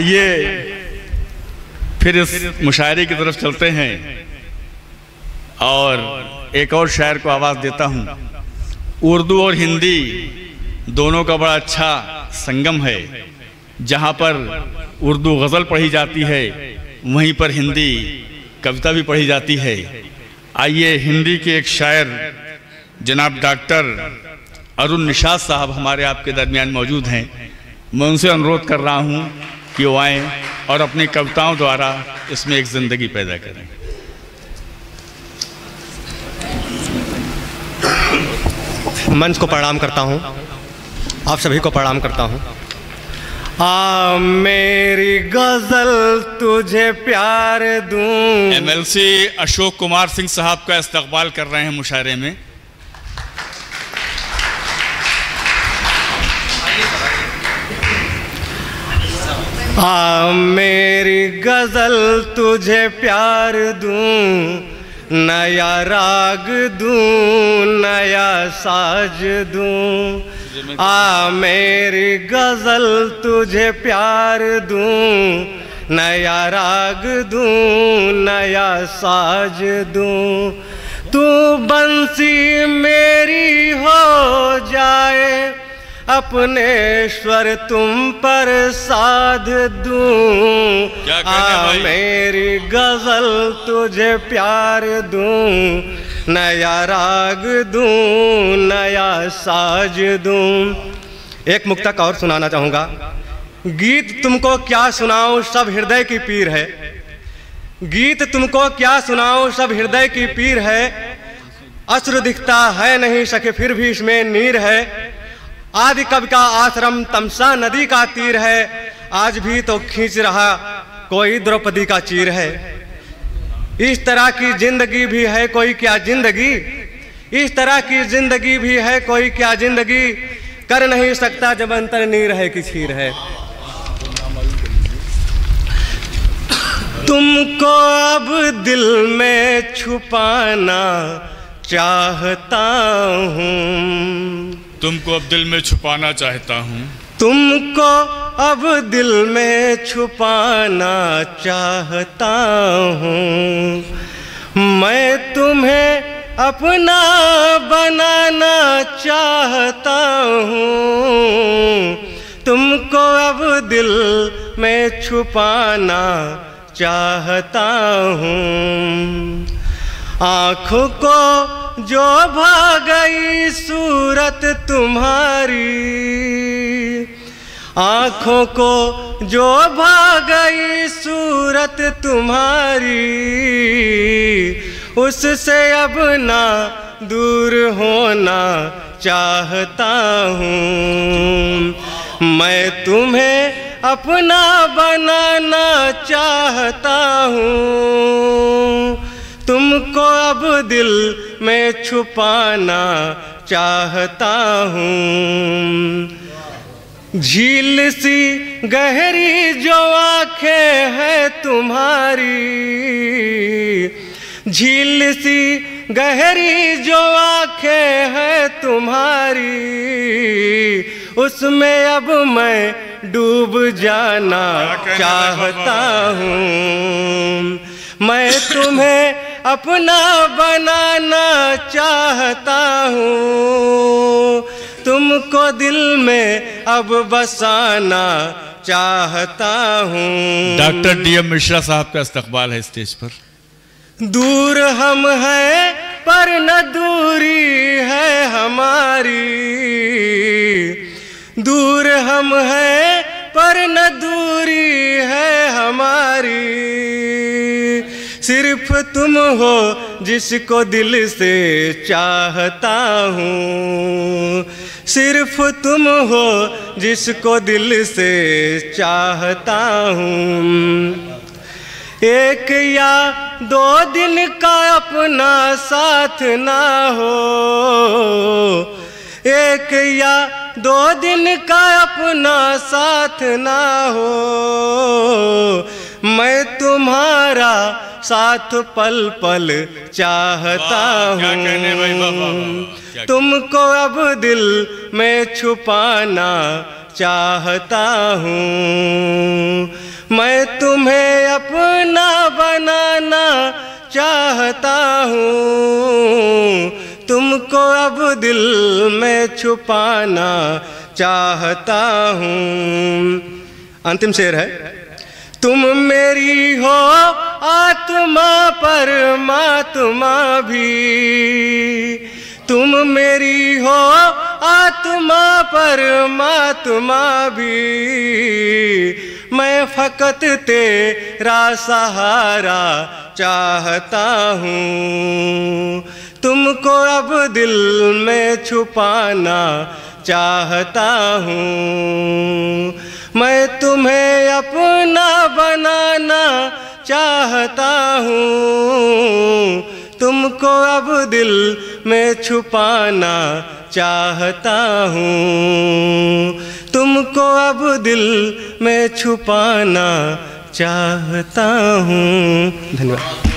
ये फिर इस मुशायरे की तरफ़ चलते हैं। और एक और शायर को आवाज़ देता हूँ। उर्दू और हिंदी दोनों का बड़ा अच्छा संगम है। जहाँ पर उर्दू गज़ल पढ़ी जाती है, वहीं पर हिंदी कविता भी पढ़ी जाती है। आइए हिंदी के एक शायर, जनाब डॉक्टर अरुण निषाद साहब हमारे आपके दरमियान मौजूद हैं। मैं उनसे अनुरोध कर रहा हूँ कि वो आएँ और अपनी कविताओं द्वारा इसमें एक ज़िंदगी पैदा करें। मंच को प्रणाम करता हूँ। आप सभी को प्रणाम करता हूँ। आ मेरी गज़ल तुझे प्यार दूँ। एमएलसी अशोक कुमार सिंह साहब का इस्तकबाल कर रहे हैं मुशायरे में। आ मेरी गज़ल तुझे प्यार दूँ, नया राग दूँ, नया साज दूँ। आ मेरी गज़ल तुझे प्यार दूँ, नया राग दूँ, नया साज दूँ। तू बंसी मेरी हो अपने स्वर तुम पर साध दूँ। आ मेरी गज़ल तुझे प्यार दूँ नया राग दूँ नया साज दूँ। एक मुक्तक और सुनाना चाहूँगा। गीत तुमको क्या सुनाऊं सब हृदय की पीर है। गीत तुमको क्या सुनाऊं सब हृदय की पीर है। अश्रु दिखता है नहीं सके फिर भी इसमें नीर है। आदि कवि का आश्रम तमसा नदी का तीर है। आज भी तो खींच रहा कोई द्रौपदी का चीर है। इस तरह की ज़िंदगी भी है कोई क्या ज़िंदगी? इस तरह की ज़िंदगी भी है कोई क्या ज़िंदगी? कर नहीं सकता जब अंतर नीर है कि छीर है। तुमको अब दिल में छुपाना चाहता हूँ। तुमको अब दिल में छुपाना चाहता हूँ। तुमको अब दिल में छुपाना चाहता हूँ। मैं तुम्हें अपना बनाना चाहता हूँ। तुमको अब दिल में छुपाना चाहता हूँ। आँखों को जो भा गई सूरत तुम्हारी, आँखों को जो भा गई सूरत तुम्हारी, उससे अब ना दूर होना चाहता हूँ। मैं तुम्हें अपना बनाना चाहता हूँ। तुमको अब दिल में छुपाना चाहता हूँ। झील सी गहरी जो आँखें है तुम्हारी झील सी गहरी जो आँखें है तुम्हारी उसमें अब मैं डूब जाना चाहता हूँ। मैं तुम्हें अपना बनाना चाहता हूँ। तुमको दिल में अब बसाना चाहता हूँ। डॉक्टर डीएम मिश्रा साहब का इस्तकबाल है स्टेज पर। दूर हम हैं पर न दूरी है हमारी। दूर हम हैं पर न दूरी है हमारी। सिर्फ़ तुम हो जिसको दिल से चाहता हूँ। सिर्फ़ तुम हो जिसको दिल से चाहता हूँ। एक या दो दिन का अपना साथ ना हो। एक या दो दिन का अपना साथ ना हो। मैं तुम्हारा साथ पल पल चाहता हूँ। तुमको अब दिल में छुपाना चाहता हूँ। मैं तुम्हें अपना बनाना चाहता हूँ। तुमको अब दिल में छुपाना चाहता हूँ। अंतिम शेर है। तुम मेरी हो आत्मा, परमात्मा भी। तुम मेरी हो आत्मा, परमात्मा भी। मैं फकत तेरा सहारा चाहता हूँ। तुमको अब दिल में छुपाना चाहता हूँ। मैं तुम्हें अपना बनाना चाहता हूँ। तुमको अब दिल में छुपाना चाहता हूँ। तुमको अब दिल में छुपाना चाहता हूँ। धन्यवाद।